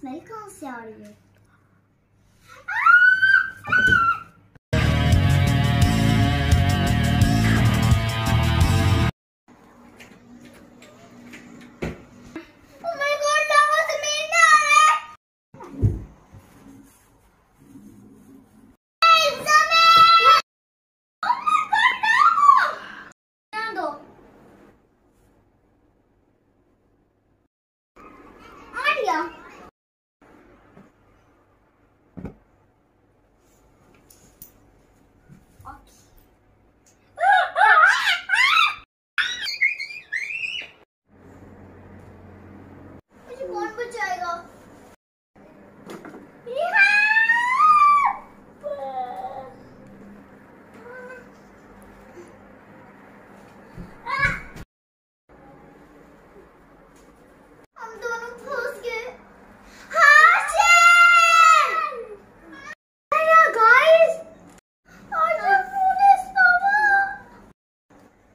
没告诉小鱼 कौन बचाएगा?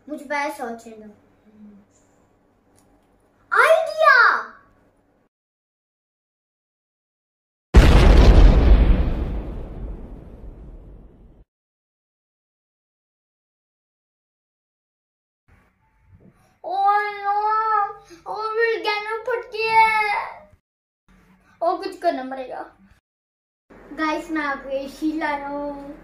मुझ पे सोचने दो गैनर फट गया और कुछ करना पड़ेगा। गाइस मैं आपको ये शील रहा हूँ।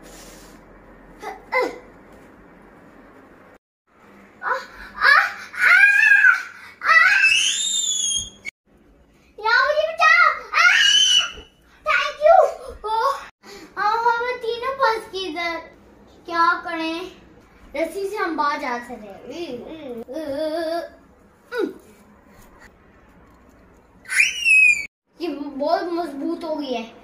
क्या करें? रस्सी से हम बाहर जा सकते हैं ये बहुत मज़बूत हो गई है।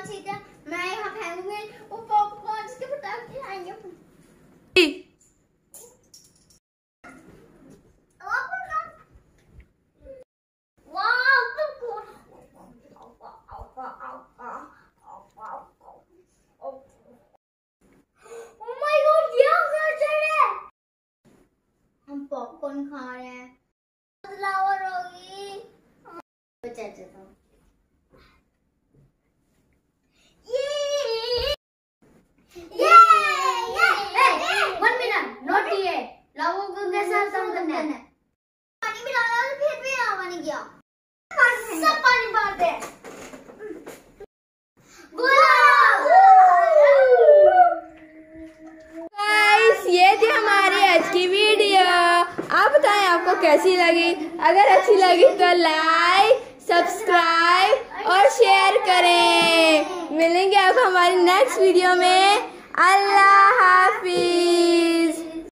कौन सी मैं यहाँ फेंकूँगी वो पॉपकॉर्न इसके पटाखे आएँगे पॉपकॉर्न खा रहे हैं। लावर होगी। बचा हूँ ये ये ये वन मिनट नॉट ये लावो को कैसा खत्म करना है पानी भी डाला और फिर भी आवा नहीं गया। सब पानी मार दे ये थी हमारी आज की वीडियो। आप बताएँ आपको कैसी लगी? अगर अच्छी लगी तो लाइक सब्सक्राइब और शेयर करें। मिलेंगे आप हमारी नेक्स्ट वीडियो में।